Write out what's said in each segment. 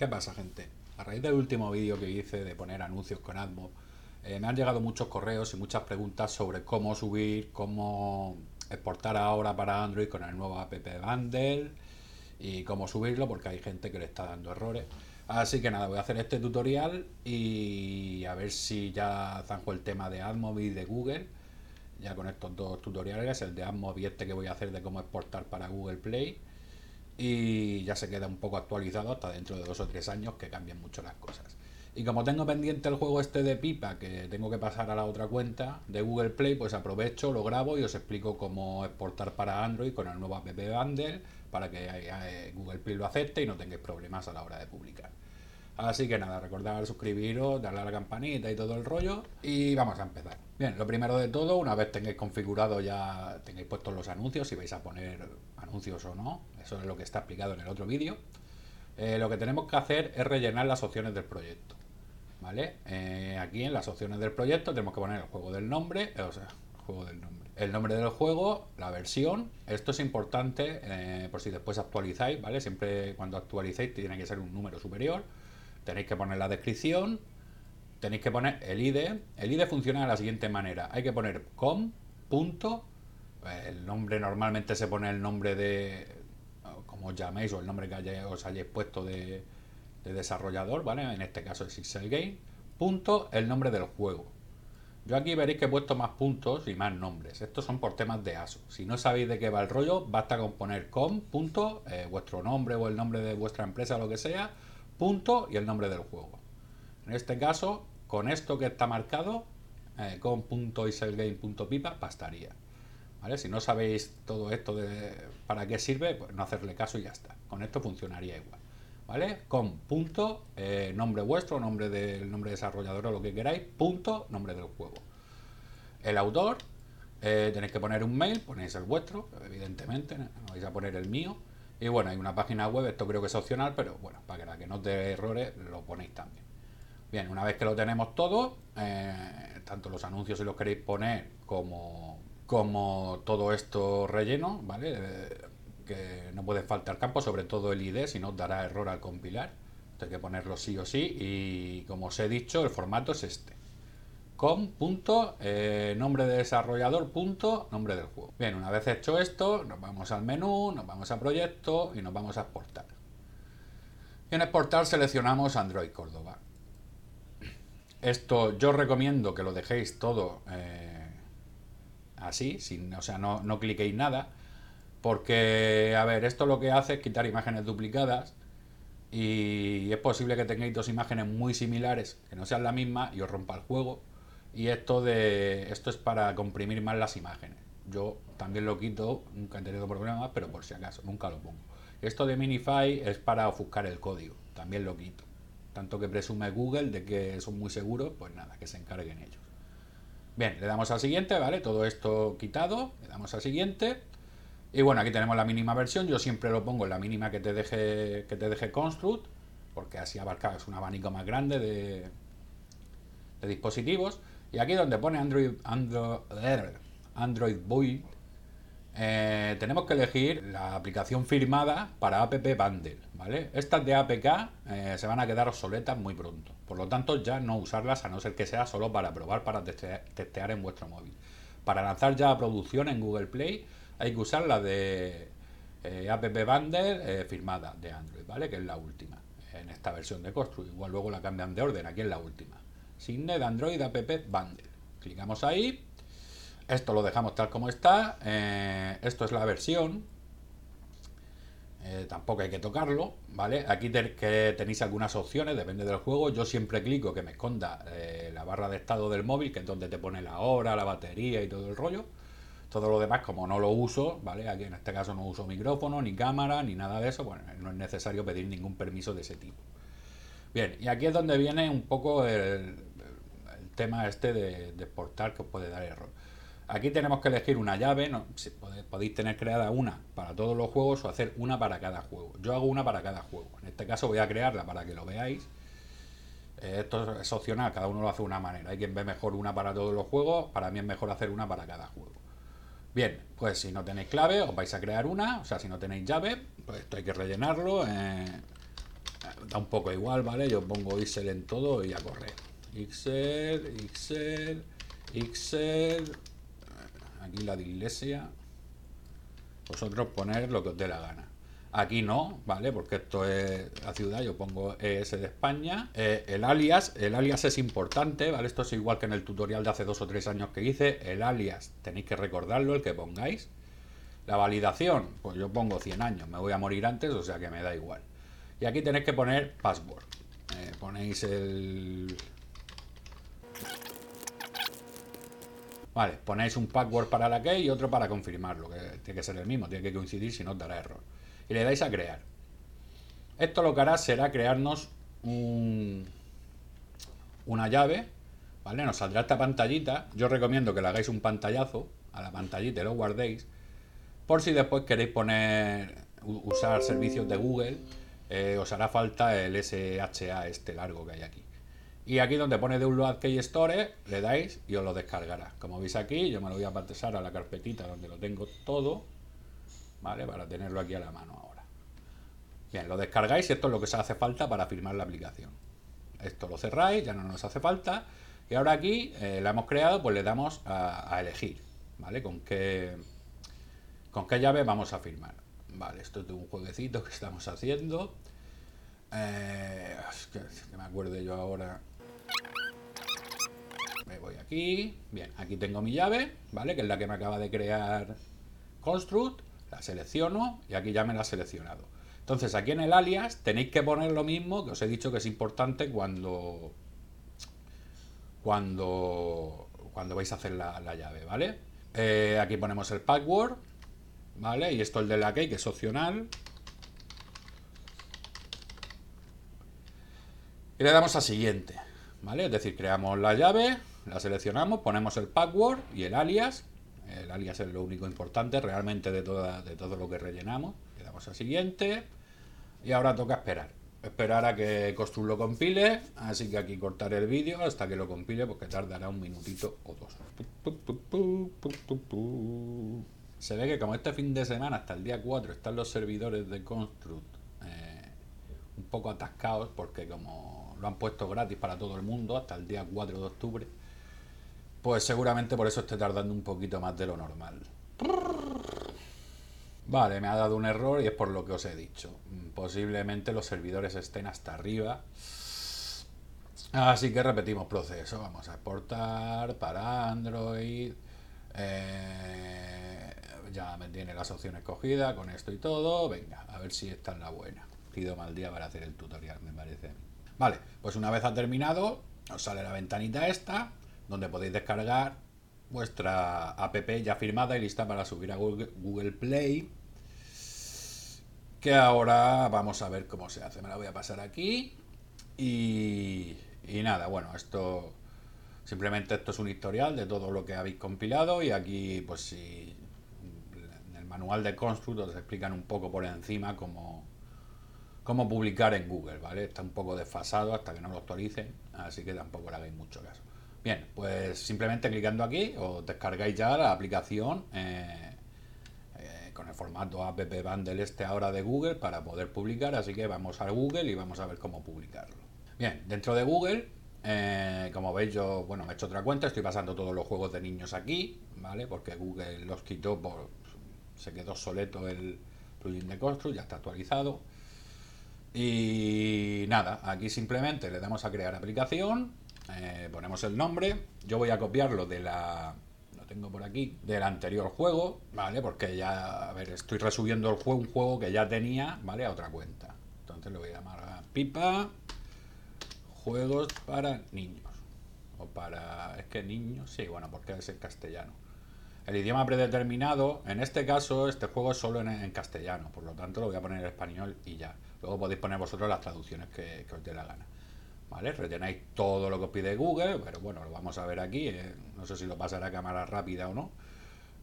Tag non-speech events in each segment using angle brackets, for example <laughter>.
¿Qué pasa, gente? A raíz del último vídeo que hice de poner anuncios con AdMob, eh, me han llegado muchos correos y muchas preguntas sobre cómo subir, cómo exportar ahora para Android con el nuevo app Bundle y cómo subirlo porque hay gente que le está dando errores. Así que nada, voy a hacer este tutorial y a ver si ya zanjo el tema de AdMob y de Google. Ya con estos dos tutoriales, el de AdMob y este que voy a hacer de cómo exportar para Google Play y ya se queda un poco actualizado hasta dentro de dos o tres años que cambian mucho las cosas. Y como tengo pendiente el juego este de pipa que tengo que pasar a la otra cuenta de Google Play, pues aprovecho, lo grabo y os explico cómo exportar para Android con el nuevo app Bundle para que eh, Google Play lo acepte y no tengáis problemas a la hora de publicar. Así que nada, recordad suscribiros, darle a la campanita y todo el rollo y vamos a empezar. Bien, lo primero de todo, una vez tengáis configurado ya, tengáis puestos los anuncios, si vais a poner anuncios o no, eso es lo que está explicado en el otro vídeo, eh, lo que tenemos que hacer es rellenar las opciones del proyecto. ¿Vale? Eh, aquí en las opciones del proyecto tenemos que poner el juego del nombre, eh, o sea, el juego del nombre, el nombre del juego, la versión. Esto es importante por si después actualizáis, ¿vale? Siempre cuando actualicéis tiene que ser un número superior tenéis que poner la descripción, tenéis que poner el ID. El ID funciona de la siguiente manera. Hay que poner com, punto, el nombre normalmente se pone el nombre de, como os llaméis, o el nombre que os hayáis puesto de, desarrollador, ¿vale? En este caso es Pixel Game, punto, el nombre del juego. Yo aquí veréis que he puesto más puntos y más nombres. Estos son por temas de ASO. Si no sabéis de qué va el rollo, basta con poner com, punto, eh, vuestro nombre o el nombre de vuestra empresa, lo que sea, punto y el nombre del juego. En este caso, con esto que está marcado, eh, con punto pipa bastaría. ¿Vale? Si no sabéis todo esto de para qué sirve, pues no hacerle caso y ya está. Con esto funcionaría igual. ¿Vale? Con punto, eh, nombre vuestro, nombre del nombre desarrollador o lo que queráis, punto, nombre del juego. El autor, eh, tenéis que poner un mail, ponéis el vuestro, evidentemente, no vais a poner el mío. Y bueno, hay una página web, esto creo que es opcional, pero bueno, para que la que no dé errores lo ponéis también. Bien, una vez que lo tenemos todo, eh, tanto los anuncios si los queréis poner como, como todo esto relleno, ¿vale? Eh, que no puede faltar campo, sobre todo el ID, si no dará error al compilar. Hay que ponerlo sí o sí y como os he dicho, el formato es este com punto eh, nombre de desarrollador punto nombre del juego. Bien, una vez hecho esto, nos vamos al menú, nos vamos a proyecto y nos vamos a exportar. Y en exportar seleccionamos Android Córdoba. Esto yo recomiendo que lo dejéis todo eh, así, sin, o sea, no, no cliquéis nada, porque, a ver, esto lo que hace es quitar imágenes duplicadas y es posible que tengáis dos imágenes muy similares que no sean la misma y os rompa el juego y esto de esto es para comprimir más las imágenes. Yo también lo quito, nunca he tenido problemas, pero por si acaso, nunca lo pongo. Esto de Minify es para ofuscar el código, también lo quito. Tanto que presume Google de que son muy seguros, pues nada, que se encarguen ellos. Bien, le damos al siguiente, ¿vale? Todo esto quitado, le damos al siguiente. Y bueno, aquí tenemos la mínima versión, yo siempre lo pongo en la mínima que te deje, que te deje Construct, porque así abarcas un abanico más grande de, de dispositivos. Y aquí donde pone Android, Android, Android Build, eh, tenemos que elegir la aplicación firmada para App Bundle, ¿vale? Estas de APK eh, se van a quedar obsoletas muy pronto, por lo tanto ya no usarlas a no ser que sea solo para probar, para testear, en vuestro móvil. Para lanzar ya a producción en Google Play hay que usar la de eh, App Bundle firmada de Android, ¿vale? Que es la última en esta versión de Constru. Igual luego la cambian de orden, aquí es la última. Signet Android App Bundle. Clicamos ahí. Esto lo dejamos tal como está. Eh, esto es la versión. Eh, tampoco hay que tocarlo, ¿vale? Aquí que tenéis algunas opciones, depende del juego. Yo siempre clico que me esconda eh, la barra de estado del móvil, que es donde te pone la hora, la batería y todo el rollo. Todo lo demás, como no lo uso, ¿vale? Aquí en este caso no uso micrófono, ni cámara, ni nada de eso, bueno, no es necesario pedir ningún permiso de ese tipo. Bien, y aquí es donde viene un poco el, tema este de, exportar que os puede dar error. Aquí tenemos que elegir una llave, no, podéis, tener creada una para todos los juegos o hacer una para cada juego. Yo hago una para cada juego. En este caso voy a crearla para que lo veáis. Eh, esto es opcional, cada uno lo hace de una manera. Hay quien ve mejor una para todos los juegos, para mí es mejor hacer una para cada juego. Bien, pues si no tenéis clave, os vais a crear una, o sea, si no tenéis llave, pues esto hay que rellenarlo. Eh, da un poco igual, ¿vale? Yo pongo Ixel en todo y a correr. Ixel, Ixel, Ixel. Aquí la de iglesia. Vosotros poner lo que os dé la gana. Aquí no, ¿vale? Porque esto es la ciudad, yo pongo ES de España. Eh, el alias, el alias es importante, ¿vale? Esto es igual que en el tutorial de hace dos o tres años que hice. El alias, tenéis que recordarlo, el que pongáis. La validación, pues yo pongo 100 años, me voy a morir antes, o sea que me da igual. Y aquí tenéis que poner password. Eh, ponéis el... Vale, ponéis un password para la key y otro para confirmarlo, que tiene que ser el mismo, tiene que coincidir, si no dará error y le dais a crear. Esto lo que hará será crearnos un, una llave, ¿vale? Nos saldrá esta pantallita. Yo recomiendo que le hagáis un pantallazo a la pantallita y lo guardéis, por si después queréis poner, usar servicios de Google, eh, os hará falta el SHA este largo que hay aquí. Y aquí donde pone Download Key Store, le dais y os lo descargará. Como veis aquí, yo me lo voy a pasar a la carpetita donde lo tengo todo ¿vale? Para tenerlo aquí a la mano ahora. Bien, lo descargáis y esto es lo que os hace falta para firmar la aplicación. Esto lo cerráis, ya no nos hace falta. Y ahora aquí eh, la hemos creado, pues le damos a, elegir, ¿vale? Con qué, con qué llave vamos a firmar. Vale, esto es de un jueguecito que estamos haciendo. Eh, que, que me acuerde yo ahora. Me voy aquí. Bien, aquí tengo mi llave, ¿vale? Que es la que me acaba de crear Construct la selecciono y aquí ya me la ha seleccionado. Entonces aquí en el alias tenéis que poner lo mismo que os he dicho que es importante cuando cuando cuando vais a hacer la, llave, ¿vale? Eh, aquí ponemos el password, ¿vale? Y esto el de la key que es opcional. Y le damos a siguiente, ¿vale? Es decir, creamos la llave, la seleccionamos, ponemos el password y el alias el alias es lo único importante realmente de, toda, de todo lo que rellenamos. Le damos a siguiente. Y ahora toca esperar. Esperar a que Construct lo compile. Así que aquí cortaré el vídeo hasta que lo compile porque tardará un minutito o dos. Se ve que como este fin de semana hasta el día 4 están los servidores de Construct eh, un poco atascados porque como lo han puesto gratis para todo el mundo hasta el día 4 de octubre pues seguramente por eso esté tardando un poquito más de lo normal. Vale, me ha dado un error y es por lo que os he dicho. Posiblemente los servidores estén hasta arriba. Así que repetimos proceso. Vamos a exportar para Android. Eh, ya me tiene las opciones cogidas con esto y todo. Venga, a ver si esta es la buena. Pido mal día para hacer el tutorial, me parece. Vale, pues una vez ha terminado, os sale la ventanita esta donde podéis descargar vuestra app ya firmada y lista para subir a Google, Play. Que ahora vamos a ver cómo se hace. Me la voy a pasar aquí. Y, nada, bueno, esto simplemente esto es un historial de todo lo que habéis compilado y aquí pues si en el manual de Construct os explican un poco por encima cómo, cómo publicar en Google, ¿vale? Está un poco desfasado hasta que no lo actualicen, así que tampoco le hagáis mucho caso. Bien, pues simplemente clicando aquí os descargáis ya la aplicación eh, eh, con el formato app bundle este ahora de Google para poder publicar, así que vamos a Google y vamos a ver cómo publicarlo. Bien, dentro de Google, eh, como veis yo, bueno, me he hecho otra cuenta, estoy pasando todos los juegos de niños aquí, ¿vale? Porque Google los quitó por... se quedó soleto el plugin de Construct, ya está actualizado. Y nada, aquí simplemente le damos a crear aplicación eh, ponemos el nombre. Yo voy a copiarlo de la. Lo tengo por aquí. Del anterior juego, ¿vale? Porque ya. A ver, estoy resubiendo el juego, un juego que ya tenía, ¿vale? A otra cuenta. Entonces lo voy a llamar a Pipa. Juegos para niños. O para. Es que niños, sí, bueno, porque es en castellano. El idioma predeterminado, en este caso, este juego es solo en, castellano, por lo tanto lo voy a poner en español y ya. Luego podéis poner vosotros las traducciones que os dé la gana. ¿Vale? Retenéis todo lo que os pide Google, pero bueno, lo vamos a ver aquí, eh, no sé si lo pasará a cámara rápida o no.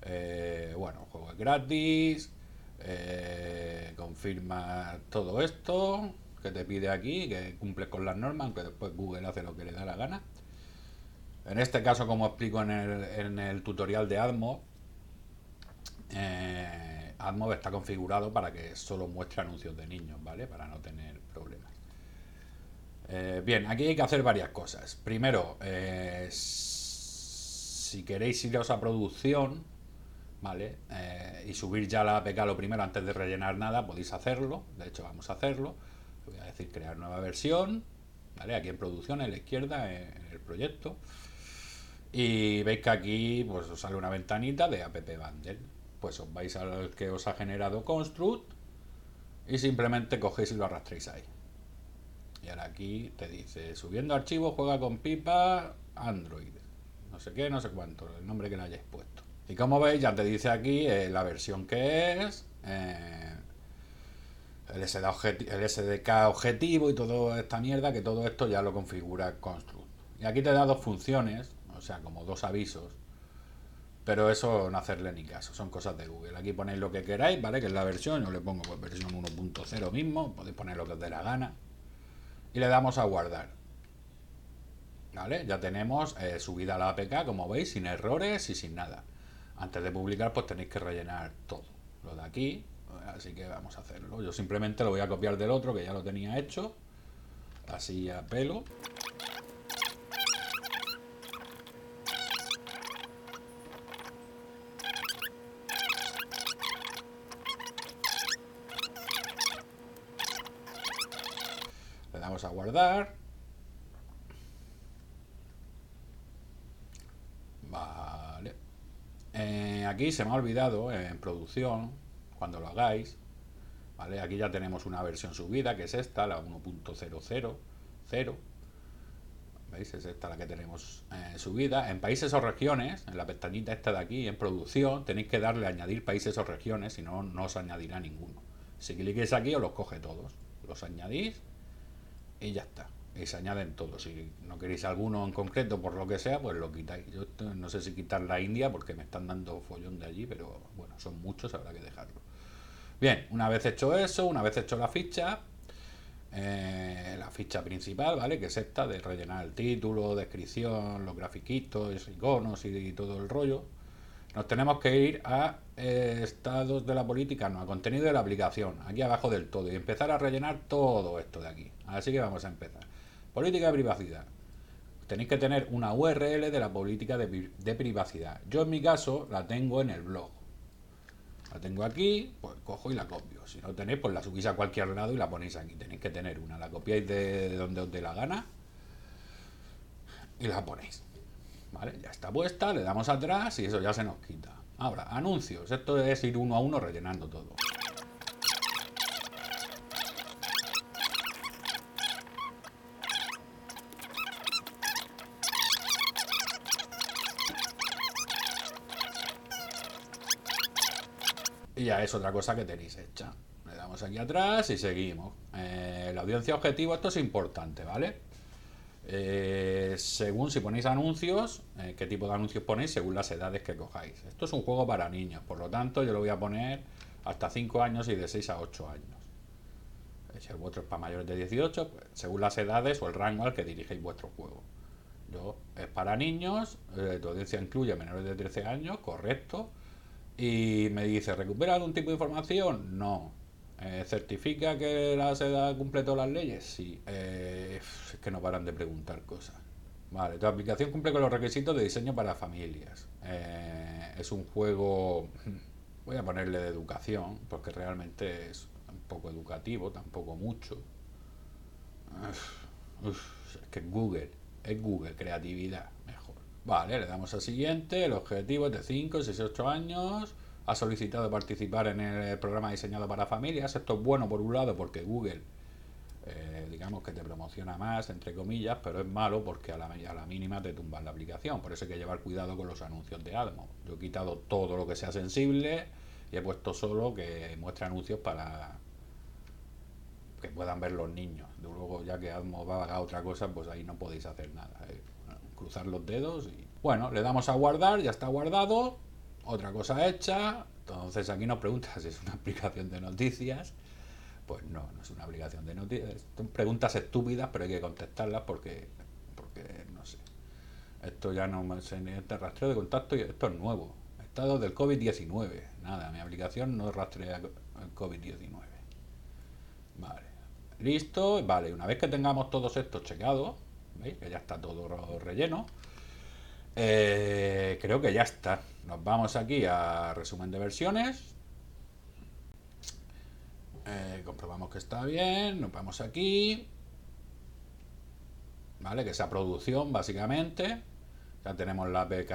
Eh, bueno, juego es gratis, eh, confirma todo esto que te pide aquí, que cumple con las normas, aunque después Google hace lo que le da la gana. En este caso, como explico en el, en el tutorial de Admo, eh, está configurado para que solo muestre anuncios de niños, ¿vale? Para no tener problemas. Eh, bien, aquí hay que hacer varias cosas. Primero, eh, si queréis iros a producción, ¿vale? Eh, y subir ya la APK lo primero antes de rellenar nada, podéis hacerlo. De hecho, vamos a hacerlo. Voy a decir crear nueva versión, ¿vale? Aquí en producción, en la izquierda, en el proyecto. Y veis que aquí pues, os sale una ventanita de app bundle. Pues os vais al que os ha generado construct y simplemente cogéis y lo arrastréis ahí. Y aquí te dice, subiendo archivos, juega con pipa Android. No sé qué, no sé cuánto, el nombre que le hayáis puesto. Y como veis, ya te dice aquí eh, la versión que es, eh, el, SDK objetivo y toda esta mierda, que todo esto ya lo configura Construct. Y aquí te da dos funciones, o sea, como dos avisos. Pero eso no hacerle ni caso, son cosas de Google. Aquí ponéis lo que queráis, ¿vale? Que es la versión, yo le pongo pues, versión 1.0 mismo, podéis poner lo que os dé la gana y le damos a guardar. ¿Vale? Ya tenemos eh, subida la APK, como veis, sin errores y sin nada. Antes de publicar, pues tenéis que rellenar todo. Lo de aquí, así que vamos a hacerlo. Yo simplemente lo voy a copiar del otro, que ya lo tenía hecho. Así a pelo. a guardar. Vale. Eh, aquí se me ha olvidado en producción, cuando lo hagáis. Vale, aquí ya tenemos una versión subida, que es esta, la 1.000. ¿Veis? Es esta la que tenemos eh, subida. En países o regiones, en la pestañita esta de aquí, en producción, tenéis que darle añadir países o regiones, si no, no os añadirá ninguno. Si cliquéis aquí, os los coge todos. Los añadís y ya está. Y se añaden todos. Si no queréis alguno en concreto, por lo que sea, pues lo quitáis. Yo no sé si quitar la India porque me están dando follón de allí, pero bueno, son muchos, habrá que dejarlo. Bien, una vez hecho eso, una vez hecho la ficha, eh, la ficha principal, ¿vale? Que es esta de rellenar el título, descripción, los grafiquitos, iconos y todo el rollo nos tenemos que ir a eh, estados de la política, no, a contenido de la aplicación, aquí abajo del todo, y empezar a rellenar todo esto de aquí. Así que vamos a empezar. Política de privacidad. Tenéis que tener una URL de la política de, de privacidad. Yo en mi caso la tengo en el blog. La tengo aquí, pues cojo y la copio. Si no tenéis, pues la subís a cualquier lado y la ponéis aquí. Tenéis que tener una. La copiáis de donde os dé la gana y la ponéis. ¿Vale? Ya está puesta, le damos atrás y eso ya se nos quita. Ahora, anuncios. Esto es ir uno a uno rellenando todo. Y ya es otra cosa que tenéis hecha. Le damos aquí atrás y seguimos. Eh, la audiencia objetivo, esto es importante, ¿vale? Eh, según si ponéis anuncios, eh, qué tipo de anuncios ponéis según las edades que cojáis. Esto es un juego para niños, por lo tanto yo lo voy a poner hasta 5 años y de 6 a 8 años. Eh, si el vuestro es para mayores de 18, pues, según las edades o el rango al que dirigéis vuestro juego. Yo es para niños, tu audiencia incluye menores de 13 años, correcto. Y me dice, ¿recupera algún tipo de información? No. Eh, ¿Certifica que la SEDA cumple todas las leyes? Sí. Eh, que no paran de preguntar cosas. Vale, tu aplicación cumple con los requisitos de diseño para familias. Eh, es un juego, voy a ponerle de educación, porque realmente es un poco educativo, tampoco mucho. es que Google, es Google, creatividad, mejor. Vale, le damos al siguiente, el objetivo es de 5, 6, 8 años ha solicitado participar en el programa diseñado para familias. Esto es bueno por un lado porque Google, eh, digamos que te promociona más, entre comillas, pero es malo porque a la, mínima te tumban la aplicación. Por eso hay que llevar cuidado con los anuncios de Admo. Yo he quitado todo lo que sea sensible y he puesto solo que muestre anuncios para que puedan ver los niños. Luego, ya que Admo va a otra cosa, pues ahí no podéis hacer nada. ¿eh? Cruzar los dedos y. Bueno, le damos a guardar, ya está guardado otra cosa hecha. Entonces aquí nos pregunta <laughs> si es una aplicación de noticias. Pues no, no es una aplicación de noticias. Son preguntas estúpidas, pero hay que contestarlas porque, porque no sé. Esto ya no me este rastreo de contacto y esto es nuevo. Estado del COVID-19. Nada, mi aplicación no rastrea el COVID-19. Vale. Listo, vale, una vez que tengamos todos estos checados, ¿veis? Que ya está todo relleno. Eh, creo que ya está. Nos vamos aquí a resumen de versiones. Eh, comprobamos que está bien. Nos vamos aquí. ¿Vale? Que sea producción, básicamente. Ya tenemos la APK,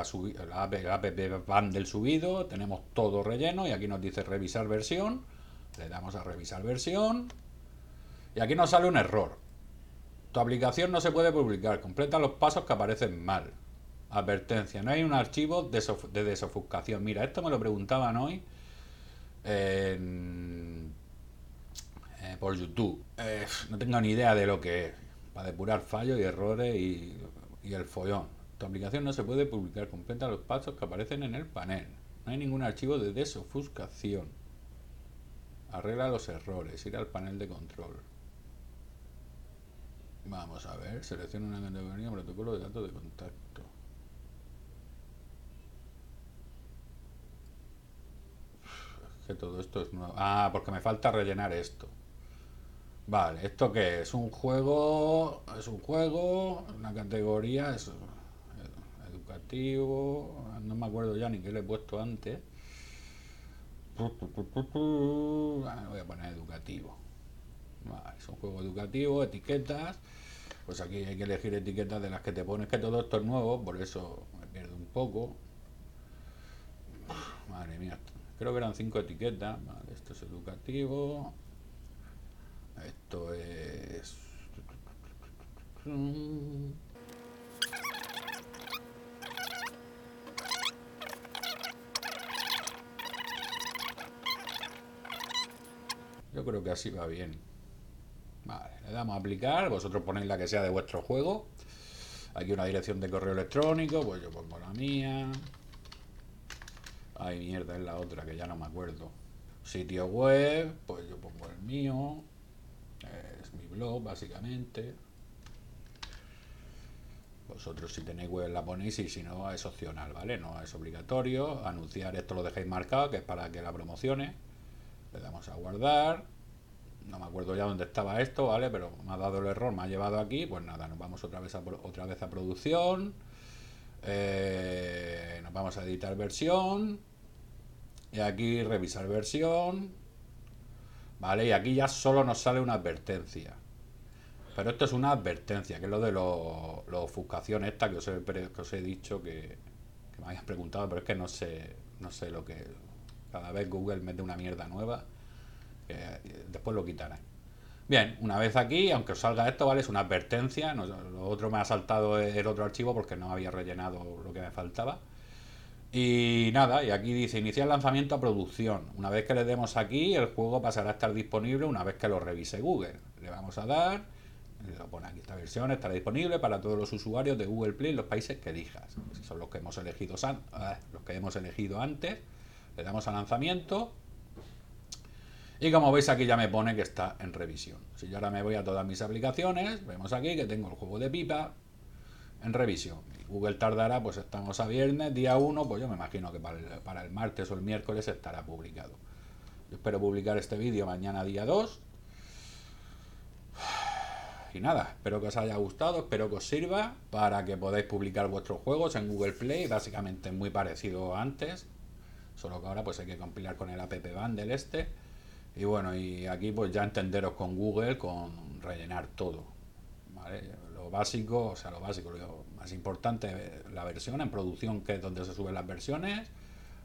la bundle subido. Tenemos todo relleno. Y aquí nos dice revisar versión. Le damos a revisar versión. Y aquí nos sale un error. Tu aplicación no se puede publicar. Completa los pasos que aparecen mal. Advertencia, no hay un archivo de, desofuscación. Mira, esto me lo preguntaban hoy eh, por YouTube. Eh, no tengo ni idea de lo que es. Para depurar fallos y errores y, y el follón. Tu aplicación no se puede publicar. Completa los pasos que aparecen en el panel. No hay ningún archivo de desofuscación. Arregla los errores. Ir al panel de control. Vamos a ver. Selecciona una categoría protocolo de datos de contacto. todo esto es nuevo. Ah, porque me falta rellenar esto. Vale, ¿esto qué es? Un juego, es un juego, una categoría, es educativo, no me acuerdo ya ni qué le he puesto antes. voy a poner educativo. Vale, es un juego educativo, etiquetas. Pues aquí hay que elegir etiquetas de las que te pones, que todo esto es nuevo, por eso me pierdo un poco. Madre mía, Creo que eran cinco etiquetas. esto es educativo. Esto es... Yo creo que así va bien. Vale, le damos a aplicar. Vosotros ponéis la que sea de vuestro juego. Aquí una dirección de correo electrónico. Pues yo pongo la mía. Ay, mierda, es la otra que ya no me acuerdo. Sitio web, pues yo pongo el mío. Blog, básicamente. Vosotros si tenéis web la ponéis y si no es opcional, ¿vale? No es obligatorio. Anunciar esto lo dejéis marcado, que es para que la promocione. Le damos a guardar. No me acuerdo ya dónde estaba esto, ¿vale? Pero me ha dado el error, me ha llevado aquí. Pues nada, nos vamos otra vez a, otra vez a producción. Eh, nos vamos a editar versión y aquí revisar versión. Vale, y aquí ya solo nos sale una advertencia. Pero esto es una advertencia, que es lo de la ofuscación esta que os he, que os he dicho que, me habéis preguntado, pero es que no sé, no sé lo que... Cada vez Google mete una mierda nueva, que después lo quitará. Bien, una vez aquí, aunque os salga esto, ¿vale? Es una advertencia. lo otro me ha saltado el otro archivo porque no había rellenado lo que me faltaba. Y nada, y aquí dice iniciar lanzamiento a producción. Una vez que le demos aquí, el juego pasará a estar disponible una vez que lo revise Google. Le vamos a dar, lo pone aquí, esta versión estará disponible para todos los usuarios de Google Play en los países que elijas. Son los que hemos elegido, los que hemos elegido antes, le damos a lanzamiento. Y como veis aquí ya me pone que está en revisión. Si yo ahora me voy a todas mis aplicaciones, vemos aquí que tengo el juego de pipa en revisión. Google tardará, pues estamos a viernes, día 1, pues yo me imagino que para el, martes o el miércoles estará publicado. Yo espero publicar este vídeo mañana día 2. Y nada, espero que os haya gustado, espero que os sirva para que podáis publicar vuestros juegos en Google Play, básicamente muy parecido a antes, solo que ahora pues hay que compilar con el app bundle este. Y bueno, y aquí pues ya entenderos con Google, con rellenar todo. Lo básico, o sea, lo básico, lo más importante, la versión en producción, que es donde se suben las versiones,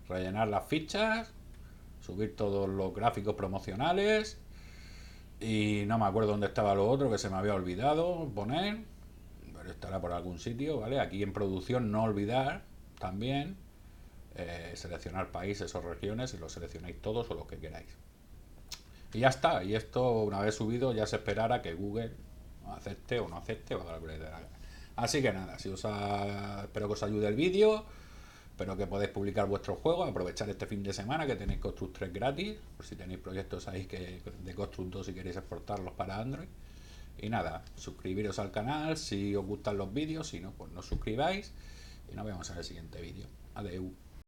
rellenar las fichas, subir todos los gráficos promocionales y no me acuerdo dónde estaba lo otro que se me había olvidado poner, pero estará por algún sitio, ¿vale? Aquí en producción no olvidar también eh, seleccionar países o regiones y lo seleccionáis todos o los que queráis. Y ya está, y esto una vez subido ya se esperará que Google acepte o no acepte Así que nada, si os espero que os ayude el vídeo, espero que podáis publicar vuestros juegos, aprovechar este fin de semana que tenéis Construct 3 gratis, por si tenéis proyectos ahí que, de Construct 2 y queréis exportarlos para Android. Y nada, suscribiros al canal si os gustan los vídeos, si no, pues no suscribáis y nos vemos en el siguiente vídeo. Adeu.